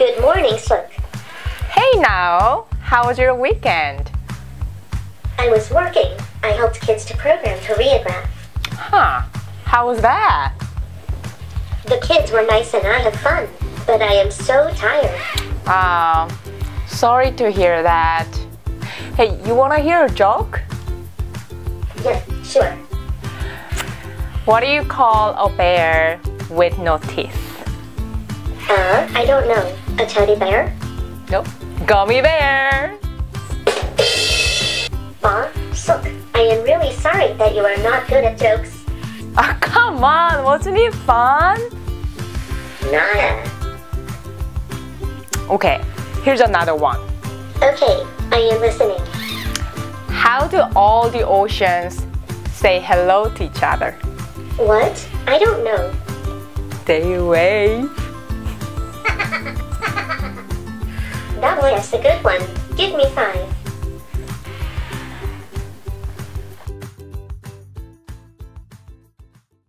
Good morning, Sook. Hey Nao, how was your weekend? I was working. I helped kids to program Choregraphe. Huh, how was that? The kids were nice and I had fun, but I am so tired. Um, sorry to hear that. Hey, you wanna hear a joke? Yeah, sure. What do you call a bear with no teeth? Uh, I don't know. A teddy bear? Nope. Gummy bear! Bob, Sook, I am really sorry that you are not good at jokes. Oh, come on, wasn't it fun? Nada. Okay, here's another one. Okay, I am listening. How do all the oceans say hello to each other? What? I don't know. They wave. That was a good one. Give me five.